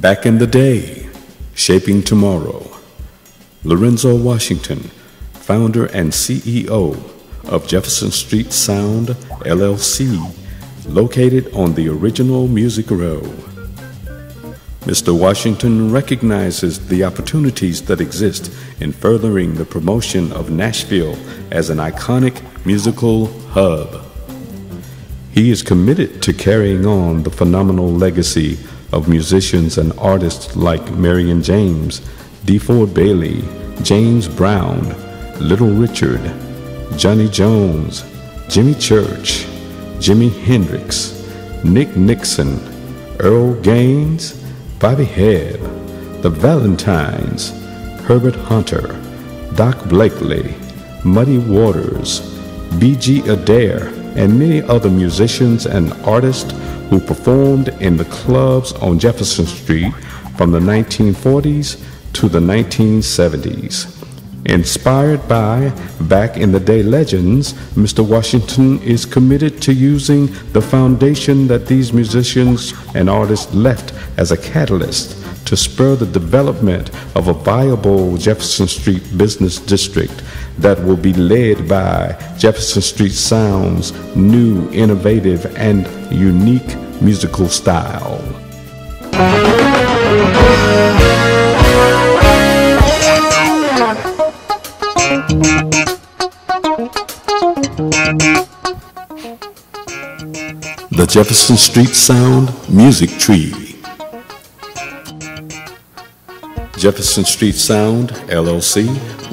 Back in the day, shaping tomorrow. Lorenzo Washington, founder and CEO of Jefferson Street Sound LLC, located on the original Music Row. Mr. Washington recognizes the opportunities that exist in furthering the promotion of Nashville as an iconic musical hub. He is committed to carrying on the phenomenal legacy of musicians and artists like Marion James, DeFord Bailey, James Brown, Little Richard, Johnny Jones, Jimmy Church, Jimi Hendrix, Nick Nixon, Earl Gaines, Bobby Hebb, The Valentines, Herbert Hunter, Doc Blakely, Muddy Waters, B.G. Adair, and many other musicians and artists who performed in the clubs on Jefferson Street from the 1940s to the 1970s. Inspired by back in the day legends, Mr. Washington is committed to using the foundation that these musicians and artists left as a catalyst to spur the development of a viable Jefferson Street business district that will be led by Jefferson Street Sound's new, innovative, and unique musical style. The Jefferson Street Sound Music Tree. Jefferson Street Sound, LLC,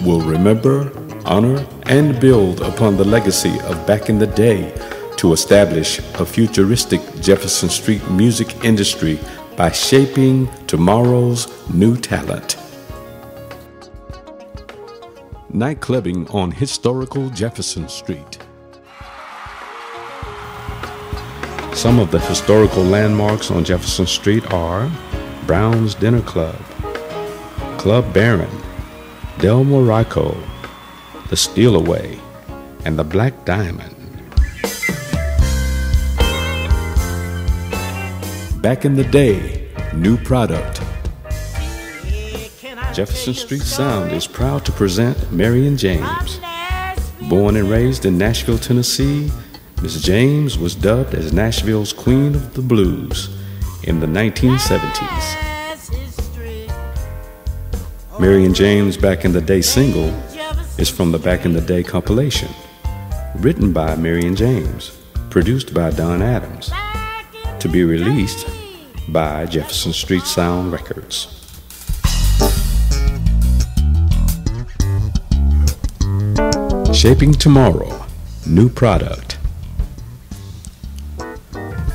will remember, honor, and build upon the legacy of back in the day to establish a futuristic Jefferson Street music industry by shaping tomorrow's new talent. Nightclubbing on historical Jefferson Street. Some of the historical landmarks on Jefferson Street are Brown's Dinner Club, Club Baron, Del Morocco, the Steelaway, and the Black Diamond. Back in the day, new product. Jefferson Street Sound is proud to present Marion James. Born and raised in Nashville, Tennessee, Miss James was dubbed as Nashville's Queen of the Blues in the 1970s. Marion James' Back in the Day single is from the Back in the Day compilation, written by Marion James, produced by Don Adams, to be released by Jefferson Street Sound Records. Shaping Tomorrow, new product.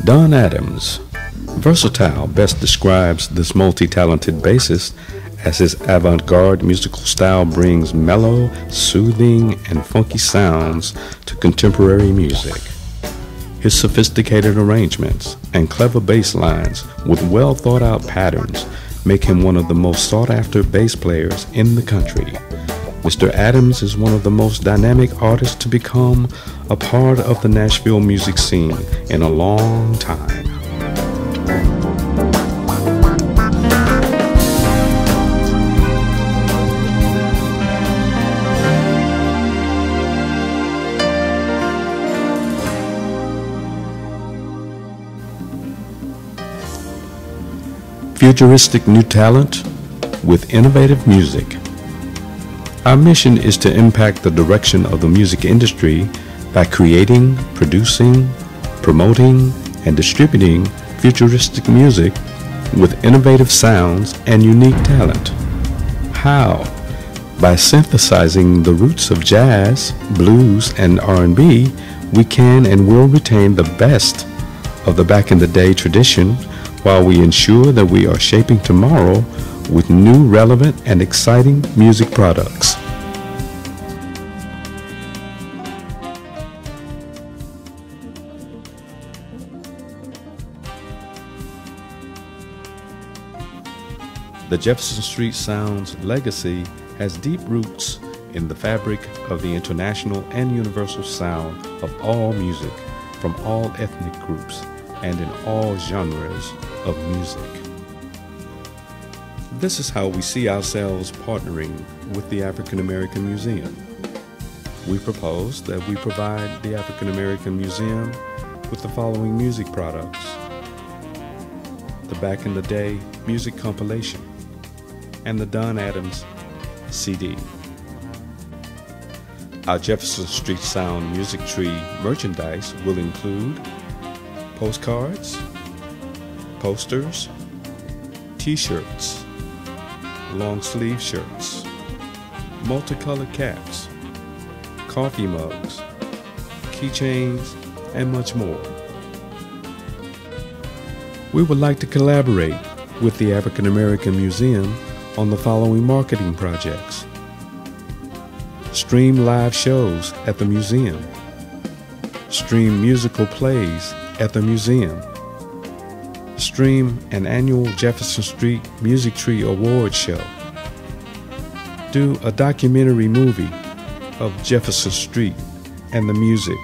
Don Adams, versatile, best describes this multi talented bassist as his avant garde musical style brings mellow, soothing, and funky sounds to contemporary music. His sophisticated arrangements and clever bass lines with well thought out patterns make him one of the most sought after bass players in the country. Mr. Adams is one of the most dynamic artists to become a part of the Nashville music scene in a long time. Futuristic new talent with innovative music. Our mission is to impact the direction of the music industry by creating, producing, promoting, and distributing futuristic music with innovative sounds and unique talent. How? By synthesizing the roots of jazz, blues, and R&B, we can and will retain the best of the back in the day tradition while we ensure that we are shaping tomorrow with new, relevant, and exciting music products. The Jefferson Street Sound's legacy has deep roots in the fabric of the international and universal sound of all music from all ethnic groups and in all genres of music. This is how we see ourselves partnering with the African American Museum. We propose that we provide the African American Museum with the following music products the Back in the Day music compilation and the Don Adams CD. Our Jefferson Street Sound Music Tree merchandise will include postcards, posters, t shirts, long sleeve shirts, multicolored caps, coffee mugs, keychains, and much more. We would like to collaborate with the African American Museum on the following marketing projects stream live shows at the museum, stream musical plays at the museum, stream an annual Jefferson Street Music Tree Award show, do a documentary movie of Jefferson Street and the music,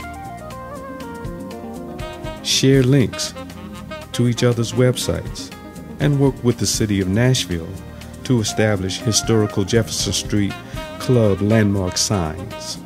share links to each other's websites, and work with the city of Nashville to establish historical Jefferson Street Club landmark signs.